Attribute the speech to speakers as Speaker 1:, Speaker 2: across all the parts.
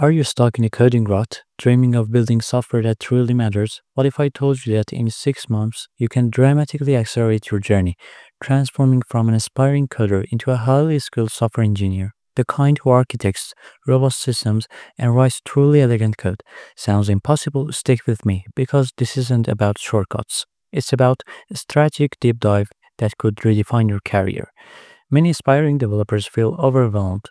Speaker 1: Are you stuck in a coding rut, dreaming of building software that truly matters? What if I told you that in six months, you can dramatically accelerate your journey, transforming from an aspiring coder into a highly skilled software engineer? The kind who architects robust systems and writes truly elegant code. Sounds impossible? Stick with me, because this isn't about shortcuts. It's about a strategic deep dive that could redefine your career. Many aspiring developers feel overwhelmed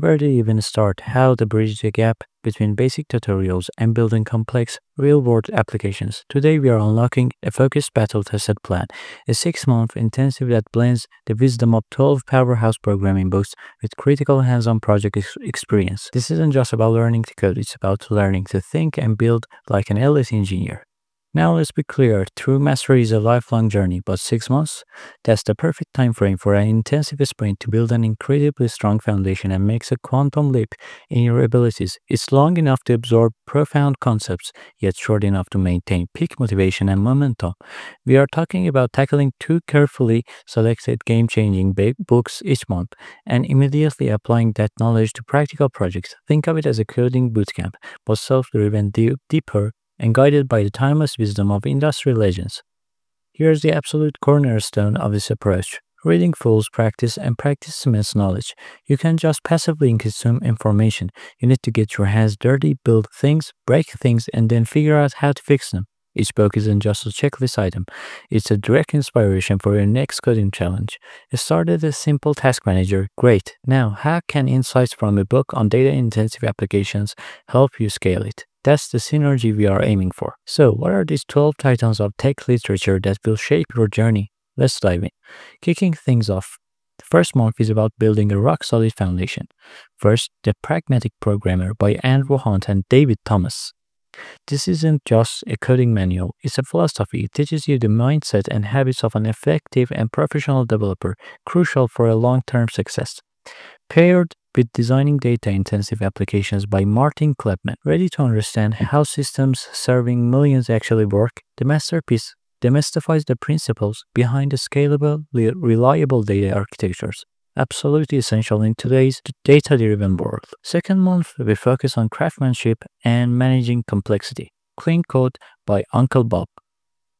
Speaker 1: where do you even start? How to bridge the gap between basic tutorials and building complex, real-world applications. Today we are unlocking a focused battle-tested plan, a six-month intensive that blends the wisdom of 12 powerhouse programming books with critical hands-on project ex experience. This isn't just about learning to code, it's about learning to think and build like an elite engineer. Now let's be clear, true mastery is a lifelong journey, but six months? That's the perfect time frame for an intensive sprint to build an incredibly strong foundation and makes a quantum leap in your abilities. It's long enough to absorb profound concepts, yet short enough to maintain peak motivation and momentum. We are talking about tackling two carefully selected game-changing books each month and immediately applying that knowledge to practical projects. Think of it as a coding bootcamp, but self-driven, deeper, and guided by the timeless wisdom of industry legends. Here's the absolute cornerstone of this approach. Reading fools practice and practice cements knowledge. You can't just passively consume information. You need to get your hands dirty, build things, break things, and then figure out how to fix them. Each book isn't just a checklist item, it's a direct inspiration for your next coding challenge. It started as a simple task manager. Great. Now, how can insights from a book on data intensive applications help you scale it? That's the synergy we are aiming for. So, what are these 12 titans of tech literature that will shape your journey? Let's dive in. Kicking things off, the first month is about building a rock solid foundation. First, The Pragmatic Programmer by Andrew Hunt and David Thomas. This isn't just a coding manual, it's a philosophy. It teaches you the mindset and habits of an effective and professional developer, crucial for a long term success. Paired with Designing Data-Intensive Applications by Martin Kleppmann. Ready to understand how systems serving millions actually work? The masterpiece demystifies the principles behind the scalable, reliable data architectures absolutely essential in today's data-driven world. Second month, we focus on craftsmanship and managing complexity. Clean Code by Uncle Bob.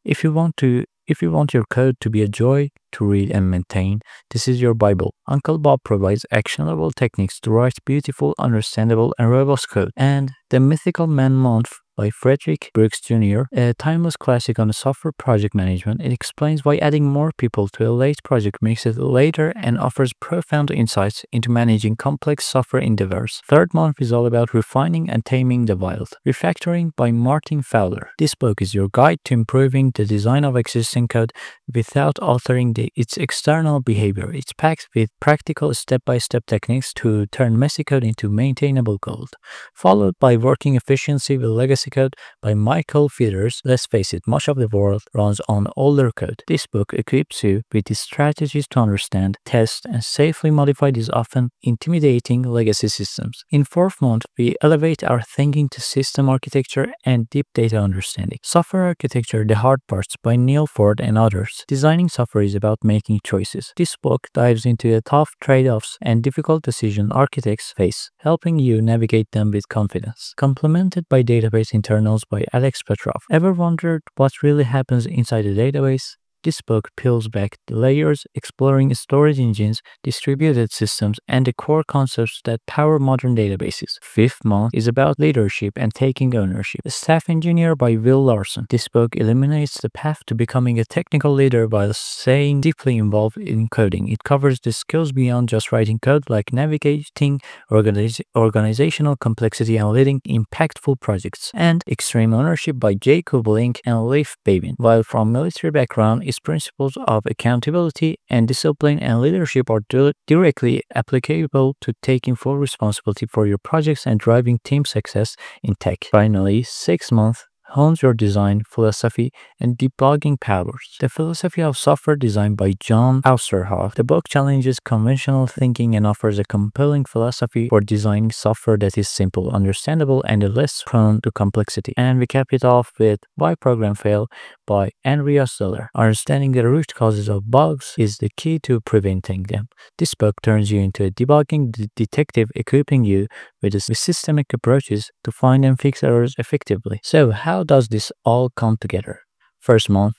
Speaker 1: If you want to if you want your code to be a joy to read and maintain, this is your Bible. Uncle Bob provides actionable techniques to write beautiful, understandable, and robust code. And the Mythical Man Month by Frederick Brooks Jr., a timeless classic on software project management. It explains why adding more people to a late project makes it later and offers profound insights into managing complex software endeavors. Third month is all about refining and taming the wild. Refactoring by Martin Fowler. This book is your guide to improving the design of existing code without altering the, its external behavior. It's packed with practical step-by-step -step techniques to turn messy code into maintainable gold, followed by working efficiency with legacy code by Michael Feathers. Let's face it, much of the world runs on older code. This book equips you with the strategies to understand, test, and safely modify these often intimidating legacy systems. In fourth month, we elevate our thinking to system architecture and deep data understanding. Software Architecture, The Hard Parts by Neal Ford and others. Designing software is about making choices. This book dives into the tough trade-offs and difficult decisions architects face, helping you navigate them with confidence. Complemented by database internals by Alex Petrov. Ever wondered what really happens inside a database? This book peels back the layers, exploring storage engines, distributed systems, and the core concepts that power modern databases. Fifth month is about leadership and taking ownership. Staff engineer by Will Larson. This book illuminates the path to becoming a technical leader while staying deeply involved in coding. It covers the skills beyond just writing code, like navigating organiz organizational complexity and leading impactful projects. And Extreme Ownership by Jocko Willink and Leif Babin. While from military background, its principles of accountability and discipline and leadership are directly applicable to taking full responsibility for your projects and driving team success in tech. Finally, six months hones your design philosophy and debugging powers. The Philosophy of Software Design by John Ousterhout. The book challenges conventional thinking and offers a compelling philosophy for designing software that is simple, understandable, and less prone to complexity. And we cap it off with Why Program Fail by Andrea Zeller. Understanding the root causes of bugs is the key to preventing them. This book turns you into a debugging detective, equipping you with, systemic approaches to find and fix errors effectively. So, how does this all come together? First month,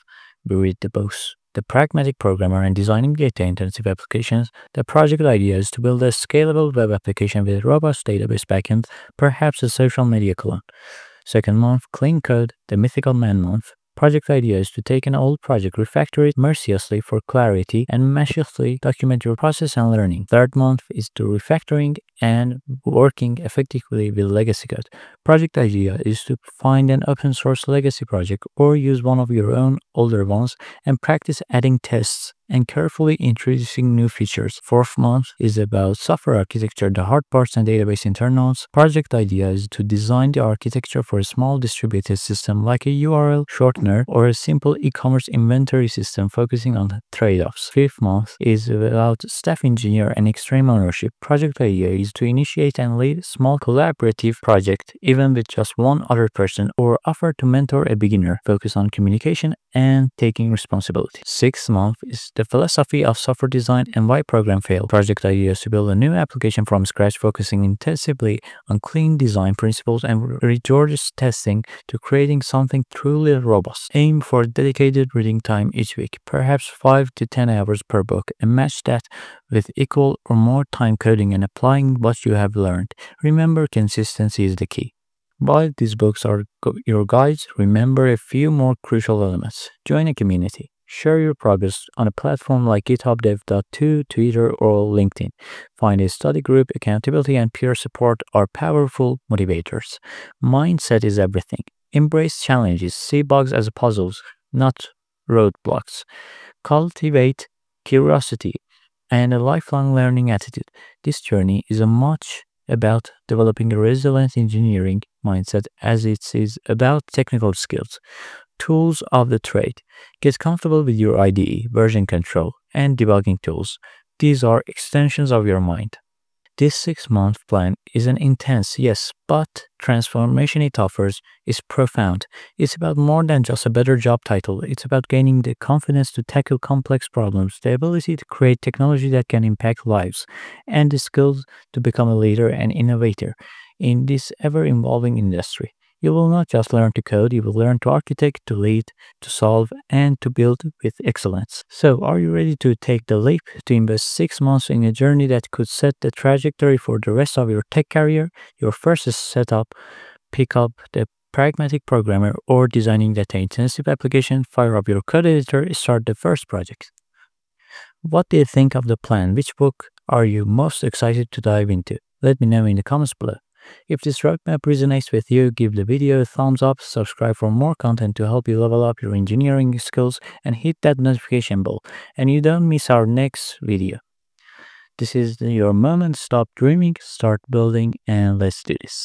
Speaker 1: we read the books the pragmatic programmer and designing data-intensive applications, the project idea is to build a scalable web application with a robust database backend, perhaps a social media clone. Second month, clean code, the mythical man month, Project idea is to take an old project, refactor it mercilessly for clarity, and meticulously document your process and learning. Third month is to refactoring and working effectively with legacy code. Project idea is to find an open source legacy project or use one of your own older ones and practice adding tests and carefully introducing new features. Fourth month is about software architecture, the hard parts and database internals. Project idea is to design the architecture for a small distributed system like a URL shortener or a simple e-commerce inventory system focusing on trade-offs. Fifth month is about staff engineer and extreme ownership. Project idea is to initiate and lead small collaborative project even with just one other person or offer to mentor a beginner. Focus on communication and taking responsibility. Sixth month is philosophy of software design and why program fail. Project idea is to build a new application from scratch, focusing intensively on clean design principles and rigorous testing to creating something truly robust. Aim for dedicated reading time each week, perhaps 5 to 10 hours per book, and match that with equal or more time coding and applying what you have learned. Remember, consistency is the key. While these books are your guides, remember a few more crucial elements. Join a community. Share your progress on a platform like GitHub Dev.to, Twitter, or LinkedIn. Find a study group, accountability, and peer support are powerful motivators. Mindset is everything. Embrace challenges, see bugs as puzzles, not roadblocks. Cultivate curiosity and a lifelong learning attitude. This journey is a much about developing a resilient engineering mindset as it is about technical skills tools of the trade. Get comfortable with your IDE, version control, and debugging tools. These are extensions of your mind. This six month plan is an intense, yes, but transformation it offers is profound. It's about more than just a better job title. It's about gaining the confidence to tackle complex problems, the ability to create technology that can impact lives, and the skills to become a leader and innovator in this ever evolving industry. You will not just learn to code, you will learn to architect, to lead, to solve, and to build with excellence. So, are you ready to take the leap to invest six months in a journey that could set the trajectory for the rest of your tech career? Your first is setup, pick up the pragmatic programmer or designing data intensive application, fire up your code editor, start the first project. What do you think of the plan? Which book are you most excited to dive into? Let me know in the comments below. If this roadmap resonates with you, give the video a thumbs up, subscribe for more content to help you level up your engineering skills, and hit that notification bell, and you don't miss our next video. This is your moment. Stop dreaming, start building, and let's do this.